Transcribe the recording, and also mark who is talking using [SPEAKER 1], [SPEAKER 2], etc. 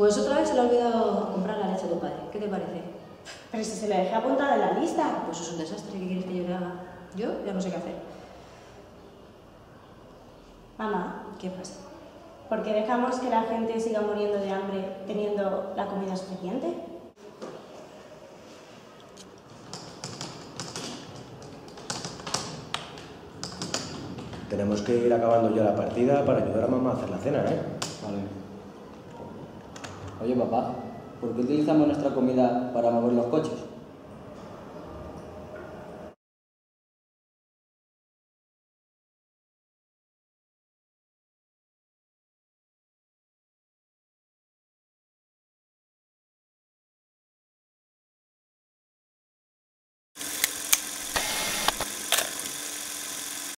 [SPEAKER 1] Pues otra vez se le ha olvidado comprar la leche a tu padre. ¿Qué te parece?
[SPEAKER 2] Pero si se le dejé apuntada en la lista.
[SPEAKER 1] Pues es un desastre. ¿Qué quieres que yo le haga? Yo ya no sé qué hacer.
[SPEAKER 2] Mamá,
[SPEAKER 1] ¿Qué pasa?
[SPEAKER 2] ¿por qué dejamos que la gente siga muriendo de hambre teniendo la comida suficiente?
[SPEAKER 3] Tenemos que ir acabando ya la partida para ayudar a mamá a hacer la cena, ¿eh?
[SPEAKER 4] Vale. Oye, papá, ¿por qué utilizamos nuestra comida para mover los coches?